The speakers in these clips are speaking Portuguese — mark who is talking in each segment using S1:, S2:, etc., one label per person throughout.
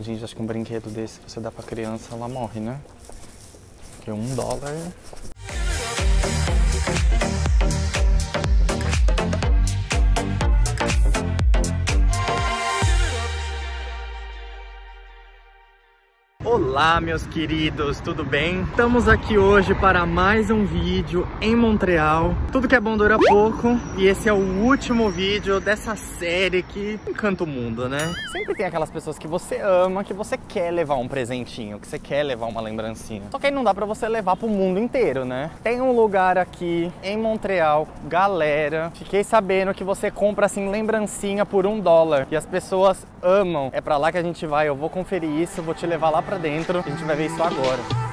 S1: Gente, acho que um brinquedo desse você dá pra criança, ela morre, né? Porque um dólar Olá, meus queridos, tudo bem? Estamos aqui hoje para mais um vídeo em Montreal. Tudo que é bom dura pouco e esse é o último vídeo dessa série que encanta o mundo, né? Sempre tem aquelas pessoas que você ama, que você quer levar um presentinho, que você quer levar uma lembrancinha. Só que aí não dá para você levar pro mundo inteiro, né? Tem um lugar aqui em Montreal, galera, fiquei sabendo que você compra assim lembrancinha por um dólar e as pessoas amam. É para lá que a gente vai, eu vou conferir isso, vou te levar lá para dentro. A gente vai ver isso agora.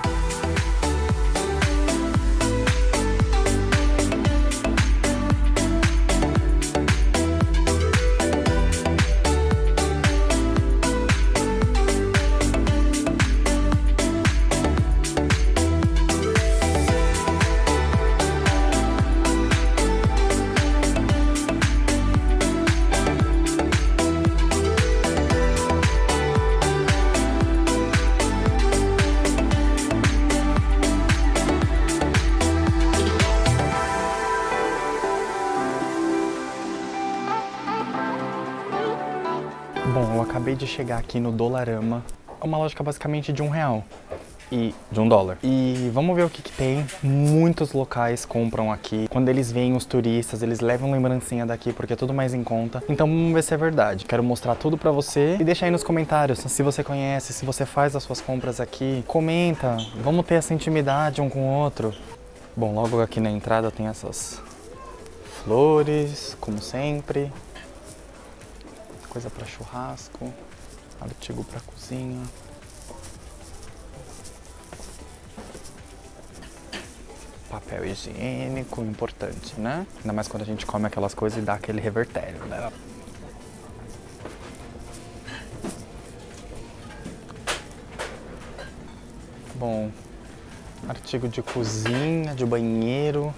S1: Chegar aqui no Dolarama. É uma lógica basicamente de um real e de um dólar. E vamos ver o que, que tem. Muitos locais compram aqui. Quando eles veem os turistas, eles levam lembrancinha daqui porque é tudo mais em conta. Então vamos ver se é verdade. Quero mostrar tudo pra você e deixa aí nos comentários se você conhece, se você faz as suas compras aqui. Comenta, vamos ter essa intimidade um com o outro. Bom, logo aqui na entrada tem essas flores, como sempre coisa para churrasco, artigo para cozinha. Papel higiênico, importante, né? Ainda mais quando a gente come aquelas coisas e dá aquele revertério, né? Bom, artigo de cozinha, de banheiro,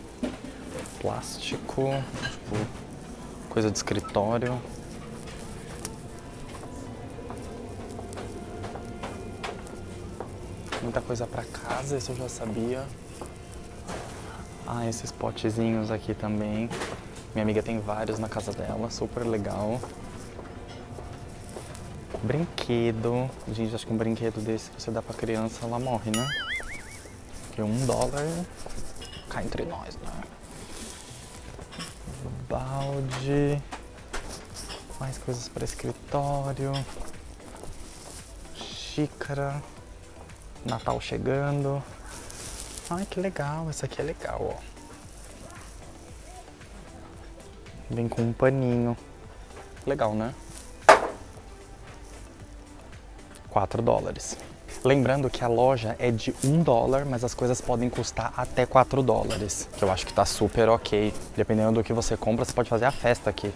S1: plástico, tipo, coisa de escritório. Muita coisa para casa, isso eu já sabia. Ah, esses potezinhos aqui também. Minha amiga tem vários na casa dela, super legal. Brinquedo. Gente, acho que um brinquedo desse você dá pra criança, ela morre, né? Porque um dólar cai entre nós, né? Balde. Mais coisas para escritório. Xícara. Natal chegando. Ai, que legal. Essa aqui é legal, ó. Vem com um paninho. Legal, né? 4 dólares. Lembrando que a loja é de 1 dólar, mas as coisas podem custar até 4 dólares. Que eu acho que tá super ok. Dependendo do que você compra, você pode fazer a festa aqui.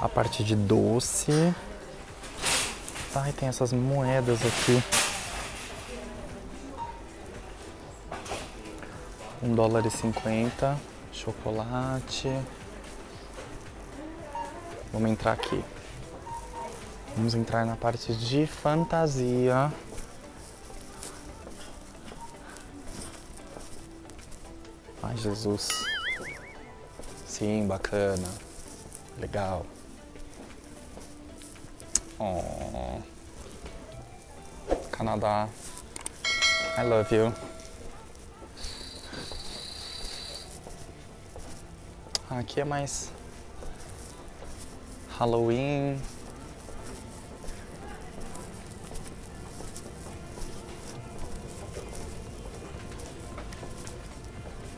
S1: A parte de doce. Ai, tem essas moedas aqui. Um dólar e cinquenta, chocolate. Vamos entrar aqui. Vamos entrar na parte de fantasia. Ai, Jesus. Sim, bacana. Legal. Oh. Canadá. I love you. Aqui é mais Halloween.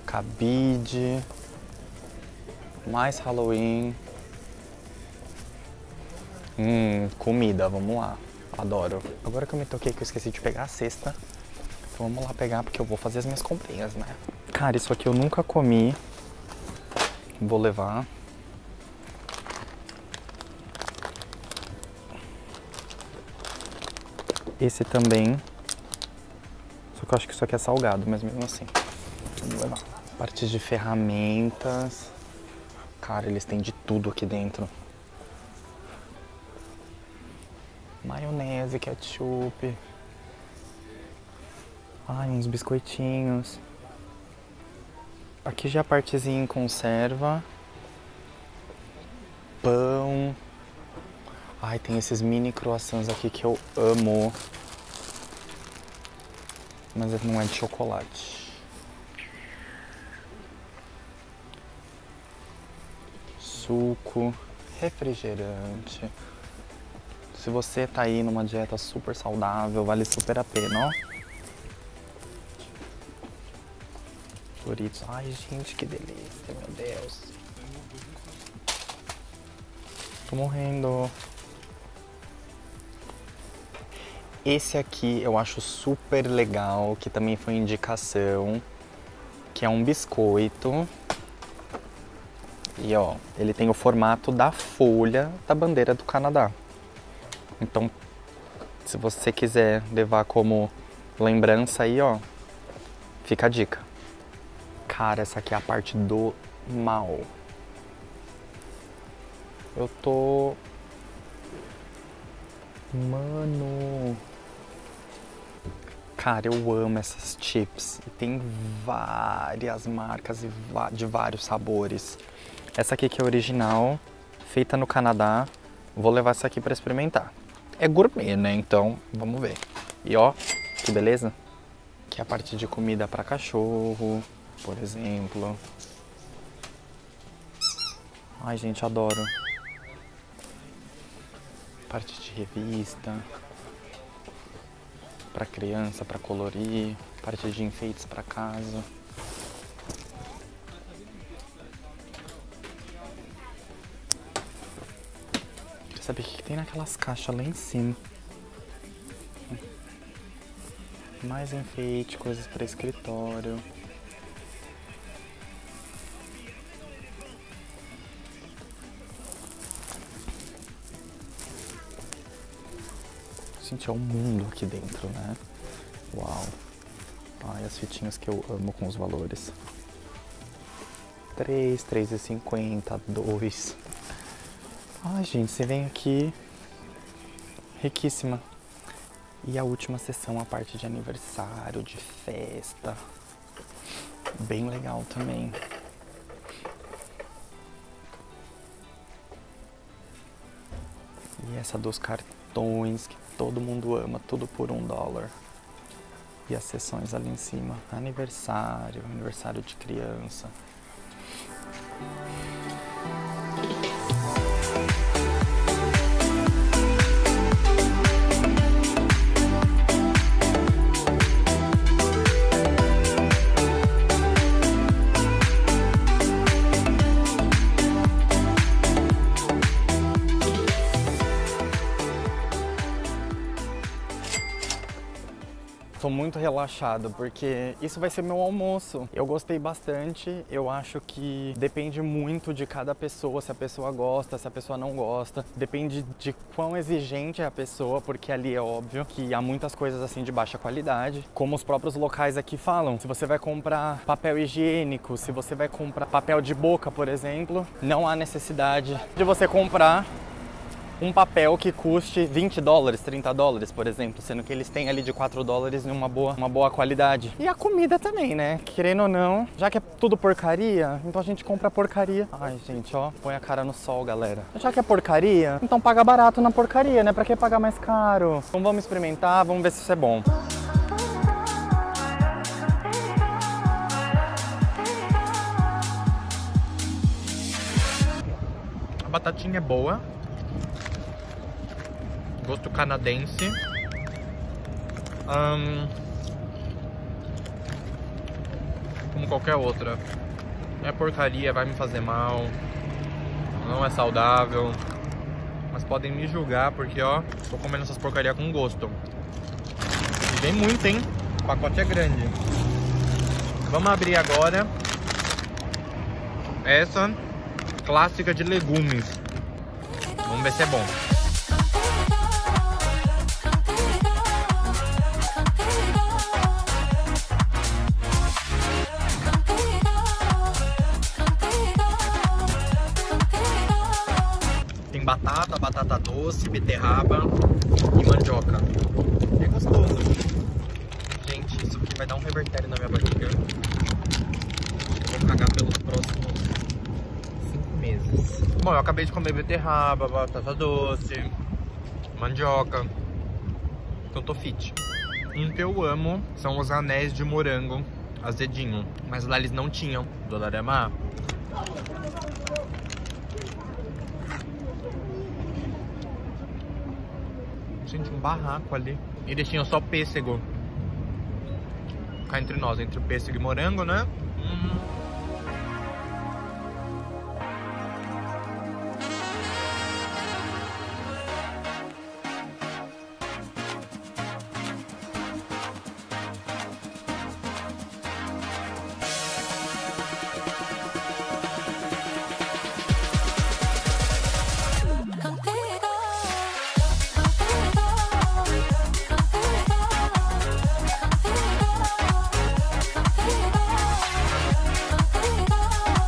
S1: Cabide. Mais Halloween. Hum, comida, vamos lá. Adoro. Agora que eu me toquei que eu esqueci de pegar a cesta. Então vamos lá pegar porque eu vou fazer as minhas comprinhas, né? Cara, isso aqui eu nunca comi. Vou levar. Esse também. Só que eu acho que isso aqui é salgado, mas mesmo assim. Vamos levar. Parte de ferramentas. Cara, eles têm de tudo aqui dentro. Maionese, ketchup. Ai, uns biscoitinhos. Aqui já partezinha em conserva. Pão. Ai, tem esses mini croissants aqui que eu amo. Mas não é de chocolate. Suco, refrigerante. Se você tá aí numa dieta super saudável, vale super a pena, ó. Doritos. Ai, gente, que delícia, meu Deus. Tô morrendo. Esse aqui eu acho super legal, que também foi indicação, que é um biscoito. E ó, ele tem o formato da folha da bandeira do Canadá. Então, se você quiser levar como lembrança aí, ó, fica a dica. Cara, essa aqui é a parte do mal. Eu tô. Mano. Cara, eu amo essas chips. Tem várias marcas de vários sabores. Essa aqui que é original, feita no Canadá. Vou levar essa aqui para experimentar. É gourmet, né? Então, vamos ver. E ó, que beleza. Aqui é a parte de comida para cachorro, por exemplo. Ai, gente, adoro. Parte de revista. Para criança, para colorir. Parte de enfeites para casa. Queria saber o que tem naquelas caixas lá em cima. Mais enfeite, coisas para escritório. Gente, é um mundo aqui dentro, né? Uau! Ai, as fitinhas que eu amo com os valores. 3, 3,50, 2. Ai, gente, você vem aqui riquíssima. E a última sessão, a parte de aniversário, de festa. Bem legal também. Essa dos cartões que todo mundo ama, tudo por um dólar. E as sessões ali em cima, aniversário, aniversário de criança. Tô muito relaxado porque isso vai ser meu almoço. Eu gostei bastante. Eu acho que depende muito de cada pessoa, se a pessoa gosta, se a pessoa não gosta. Depende de quão exigente é a pessoa, porque ali é óbvio que há muitas coisas assim de baixa qualidade. Como os próprios locais aqui falam, se você vai comprar papel higiênico, se você vai comprar papel de boca, por exemplo, não há necessidade de você comprar um papel que custe 20 dólares, 30 dólares, por exemplo, sendo que eles têm ali de 4 dólares em uma boa, uma boa qualidade. E a comida também, né? Querendo ou não, já que é tudo porcaria, então a gente compra porcaria. Ai, gente, ó, põe a cara no sol, galera. Já que é porcaria, então paga barato na porcaria, né? Pra que pagar mais caro? Então vamos experimentar, vamos ver se isso é bom. A batatinha é boa, gosto canadense. Como qualquer outra. É porcaria, vai me fazer mal. Não é saudável. Mas podem me julgar porque, ó, tô comendo essas porcaria com gosto. E vem muito, hein? O pacote é grande. Vamos abrir agora essa clássica de legumes. Vamos ver se é bom. Batata, batata doce.
S2: beterraba e mandioca. É gostoso. Gente, isso aqui vai dar um revertério na minha barriga. Vou cagar pelos próximos cinco meses. Bom, eu acabei de comer beterraba, batata doce, mandioca. Então tô fit. Um que eu amo são os anéis de morango azedinho. Mas lá eles não tinham. Dolarama. Gente, um barraco ali. Eles tinham só pêssego. Cá entre nós, entre pêssego e morango, né? Hum.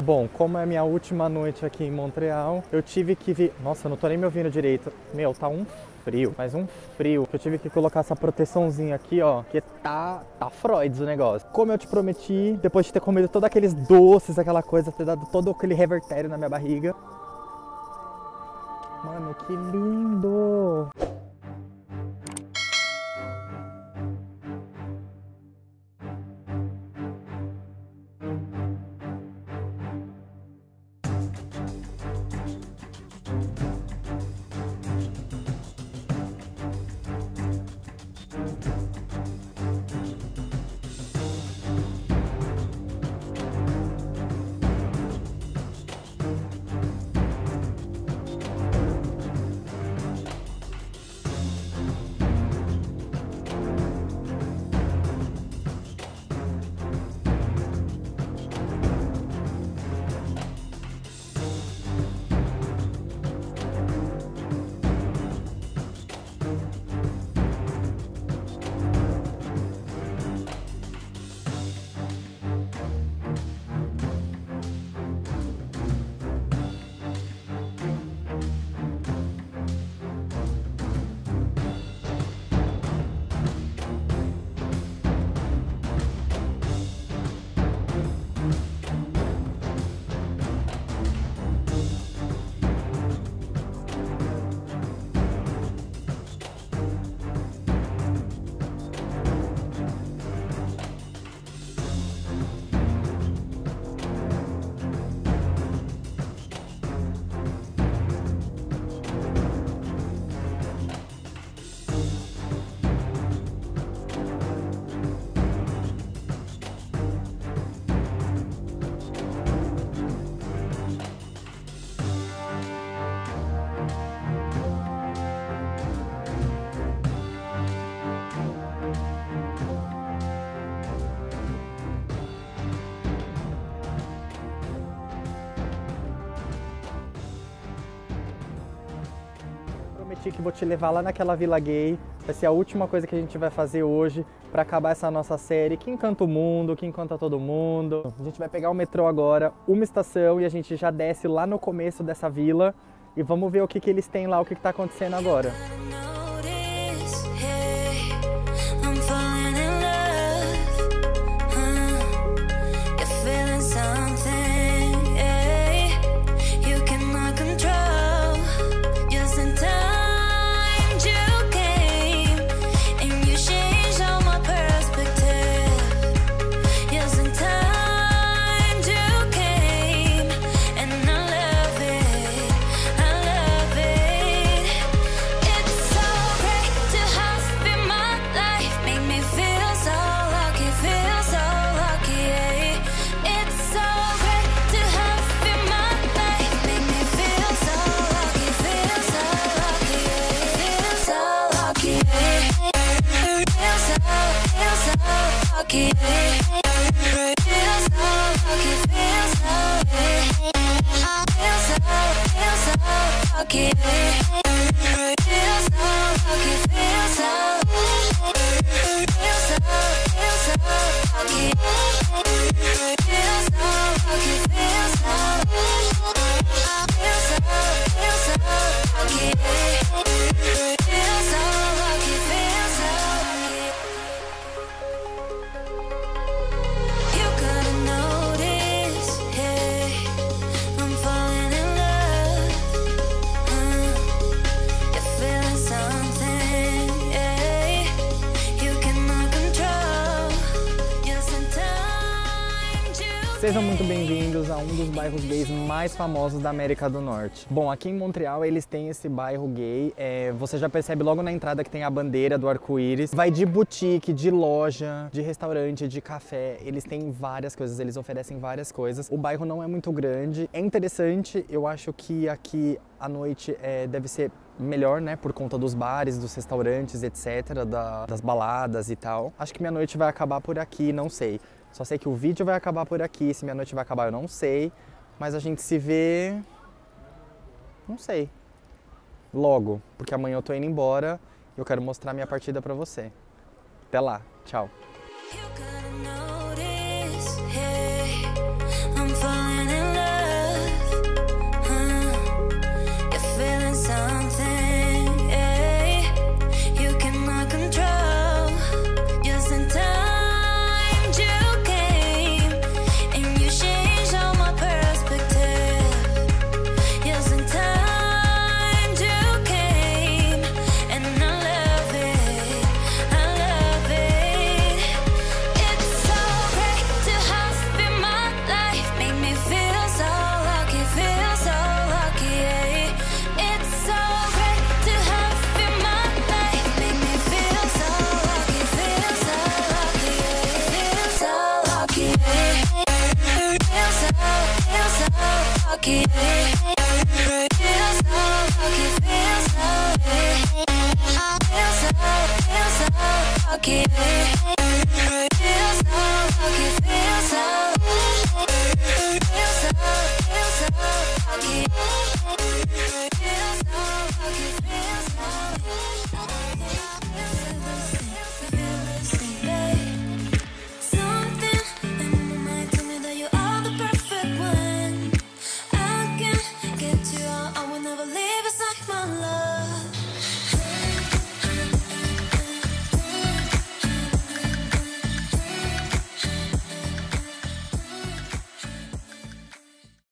S2: Bom, como é minha última noite aqui em Montreal, eu tive que vir. Nossa, eu não tô nem me ouvindo direito. Meu, tá um frio, mas um frio. Eu tive que colocar essa proteçãozinha aqui, ó, que tá, tá Freud o negócio. Como eu te prometi, depois de ter comido todos aqueles doces, aquela coisa, ter dado todo aquele revertério na minha barriga. Mano, que lindo! Que vou te levar lá naquela vila gay. Vai ser a última coisa que a gente vai fazer hoje para acabar essa nossa série que encanta o mundo, que encanta todo mundo. A gente vai pegar o metrô agora, uma estação e a gente já desce lá no começo dessa vila e vamos ver o que, que eles têm lá, o que está acontecendo agora. Bairros gays mais famosos da América do Norte. Bom, aqui em Montreal eles têm esse bairro gay. É, você já percebe logo na entrada que tem a bandeira do arco-íris. Vai de boutique, de loja, de restaurante, de café. Eles têm várias coisas, eles oferecem várias coisas. O bairro não é muito grande. É interessante, eu acho que aqui à noite é, deve ser melhor, né? Por conta dos bares, dos restaurantes, etc., da, das baladas e tal. Acho que minha noite vai acabar por aqui, não sei. Só sei que o vídeo vai acabar por aqui. Se minha noite vai acabar, eu não sei. Mas a gente se vê. Não sei. Logo, porque amanhã eu tô indo embora e eu quero mostrar minha partida pra você. Até lá, tchau.